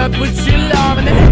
up with your love